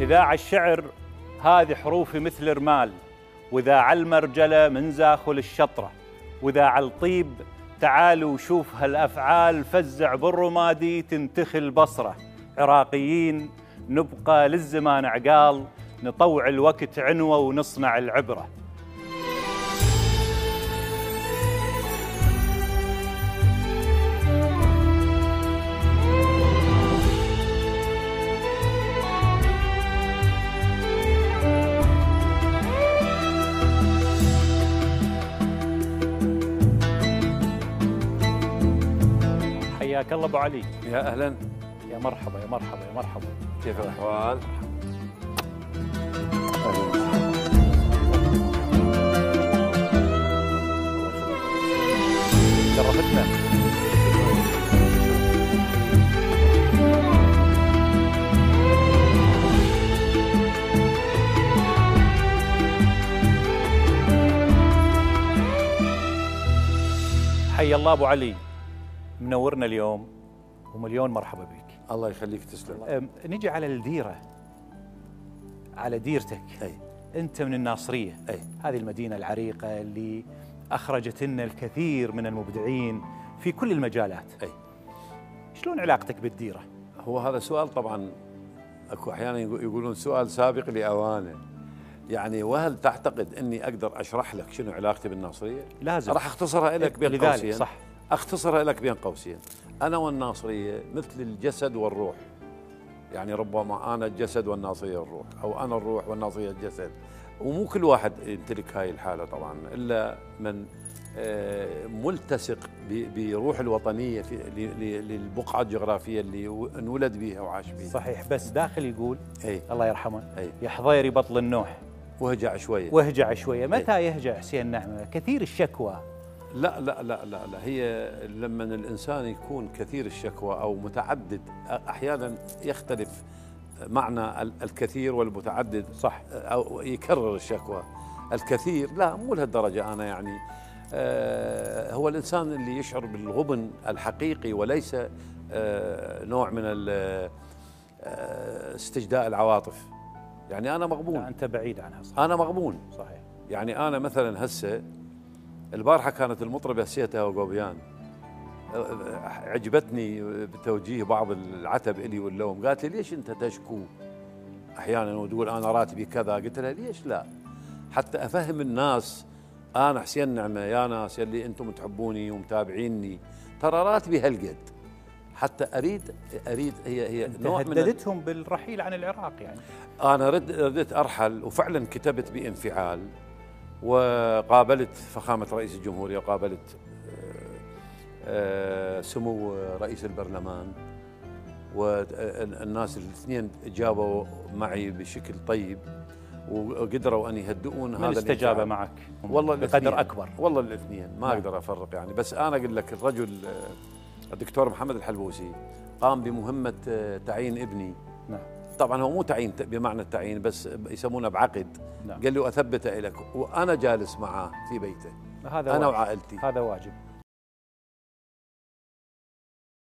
إذاع الشعر هذه حروفي مثل رمال وإذا على المرجلة من زاخل الشطرة وإذا على الطيب تعالوا شوف هالأفعال فزع بالرمادي تنتخي البصرة. عراقيين نبقى للزمان عقال نطوع الوقت عنوة ونصنع العبرة. حياك الله أبو علي. يا أهلا. يا مرحبا يا مرحبا يا مرحبا. كيف الأحوال؟ شرفتنا حي الله أبو علي. منورنا اليوم ومليون مرحبا بك. الله يخليك تسلم. نجي على الديرة على ديرتك. أي. أنت من الناصرية. أي. هذه المدينة العريقة اللي اخرجت لنا الكثير من المبدعين في كل المجالات. أي. شلون علاقتك بالديرة؟ هو هذا سؤال طبعا أكو أحيانا يقو- يقولون سؤال سابق لأوانه. يعني وهل تعتقد أني أقدر أشرح لك شنو علاقتي بالناصرية؟ لازم. راح أختصرها لك بين لذلك قوسين. صح. اختصرها لك بين قوسين. أنا والناصرية مثل الجسد والروح. يعني ربما أنا الجسد والناصرية الروح أو أنا الروح والناصرية الجسد. ومو كل واحد يمتلك هاي الحالة طبعا إلا من آه، ملتصق بروح الوطنية في ل- ل- للبقعة الجغرافية اللي انولد بها وعاش بها صحيح. بس داخل يقول إي. الله يرحمه إي. يا حضيري بطل النوح. وهجع شوية. واهجع شوية. متى يهجع حسين نعمة؟ كثير الشكوى. لا لا لا لا لا هي لما الإنسان يكون كثير الشكوى أو متعدد أحيانا يختلف معنى ال- الكثير والمتعدد صح أو يكرر الشكوى الكثير. لا مو لهالدرجة أنا يعني. آه، هو الإنسان اللي يشعر بالغبن الحقيقي وليس آه، نوع من آه، استجداء العواطف. يعني أنا مغبون. أنت بعيد عنها صح أنا مغبون. صحيح. يعني أنا مثلا هسه البارحة كانت المطربة سيتا وقوبيان عجبتني بتوجيه بعض العتب إلي واللوم. قالت لي ليش أنت تشكو؟ أحيانا وتقول أنا راتبي كذا. قلت لها ليش لا؟ حتى أفهم الناس أنا حسين نعمة يا ناس يلي أنتم تحبوني ومتابعيني ترى راتبي هالقد. حتى أريد أريد هي هي نوع من هددتهم بالرحيل عن العراق يعني. أنا رد ردت أرحل وفعلا كتبت بانفعال. وقابلت فخامة رئيس الجمهورية وقابلت آه، آه، سمو رئيس البرلمان. والناس الاثنين جابوا معي بشكل طيب وقدروا أن يهدئون من هذا استجاب الانفعال. معك؟ والله بقدر. أكبر. والله الاثنين. ما نعم. أقدر أفرق يعني. بس أنا أقول لك الرجل آه، الدكتور محمد الحلبوسي قام بمهمة تعيين ابني. نعم. طبعا هو مو تعيين بمعنى التعيين بس يسمونه بعقد. نعم. قال لي اثبته لك وأنا جالس معاه في بيته هذا أنا واجب. وعائلتي. هذا واجب.